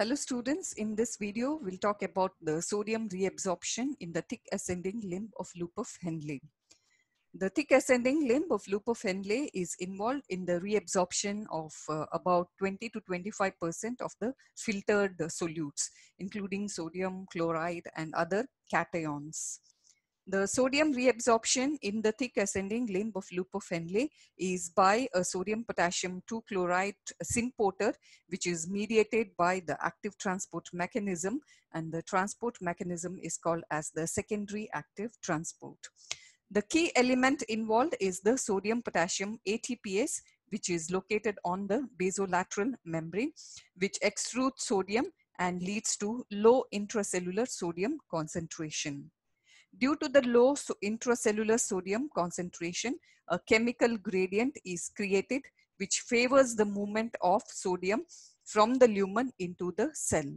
Hello students, in this video we'll talk about the sodium reabsorption in the thick ascending limb of loop of Henle. The thick ascending limb of loop of Henle is involved in the reabsorption of uh, about 20 to 25% of the filtered solutes including sodium chloride and other cations. The sodium reabsorption in the thick ascending limb of loop of Henle is by a sodium potassium 2 chloride symporter which is mediated by the active transport mechanism and the transport mechanism is called as the secondary active transport. The key element involved is the sodium potassium ATPase which is located on the basolateral membrane which extrudes sodium and leads to low intracellular sodium concentration. Due to the low intracellular sodium concentration, a chemical gradient is created which favors the movement of sodium from the lumen into the cell.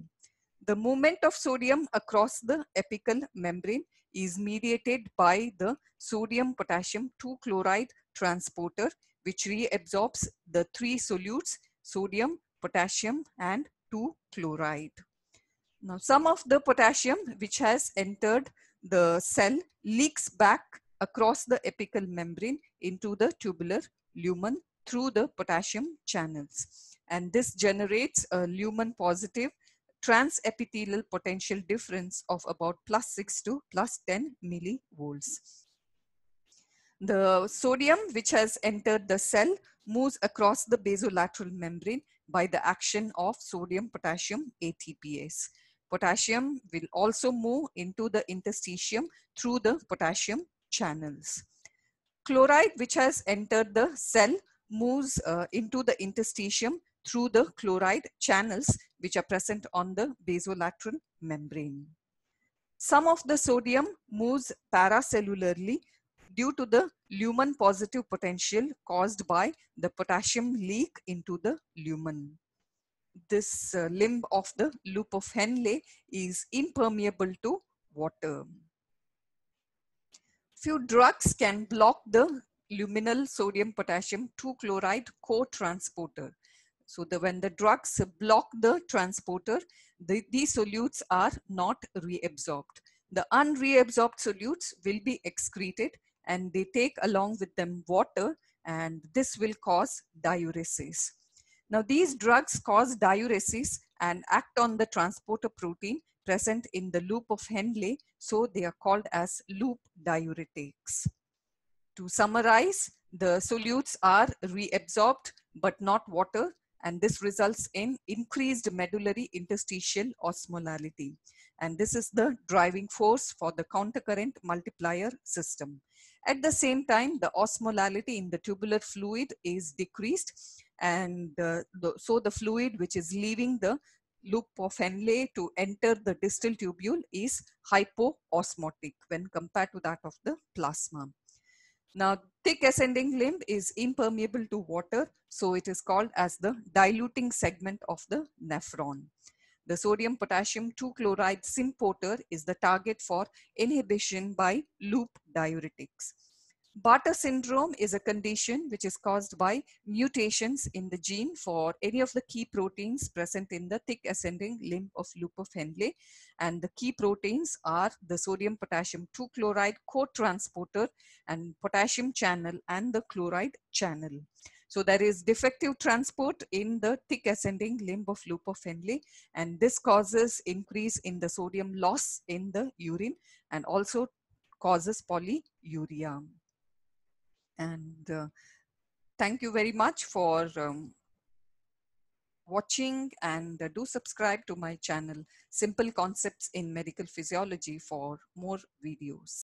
The movement of sodium across the apical membrane is mediated by the sodium potassium 2 chloride transporter which reabsorbs the three solutes sodium, potassium and 2 chloride. Now some of the potassium which has entered the cell leaks back across the apical membrane into the tubular lumen through the potassium channels. And this generates a lumen positive transepithelial potential difference of about plus 6 to plus 10 millivolts. The sodium which has entered the cell moves across the basolateral membrane by the action of sodium potassium ATPase. Potassium will also move into the interstitium through the potassium channels. Chloride which has entered the cell moves uh, into the interstitium through the chloride channels which are present on the basolateral membrane. Some of the sodium moves paracellularly due to the lumen positive potential caused by the potassium leak into the lumen this uh, limb of the loop of Henle is impermeable to water. Few drugs can block the luminal sodium potassium 2 chloride co-transporter. So the, when the drugs block the transporter, the, these solutes are not reabsorbed. The unreabsorbed solutes will be excreted and they take along with them water and this will cause diuresis. Now these drugs cause diuresis and act on the transporter protein present in the loop of Henle, so they are called as loop diuretics. To summarize, the solutes are reabsorbed but not water and this results in increased medullary interstitial osmolality. And this is the driving force for the countercurrent multiplier system. At the same time, the osmolality in the tubular fluid is decreased and the, so the fluid which is leaving the loop of Henle to enter the distal tubule is hypoosmotic when compared to that of the plasma. Now, thick ascending limb is impermeable to water, so it is called as the diluting segment of the nephron. The sodium potassium 2 chloride symporter is the target for inhibition by loop diuretics. Bartter syndrome is a condition which is caused by mutations in the gene for any of the key proteins present in the thick ascending limb of loop of Henle. And the key proteins are the sodium potassium 2 chloride co-transporter and potassium channel and the chloride channel. So there is defective transport in the thick ascending limb of loop of Henle and this causes increase in the sodium loss in the urine and also causes polyuria. And uh, thank you very much for um, watching and uh, do subscribe to my channel, Simple Concepts in Medical Physiology for more videos.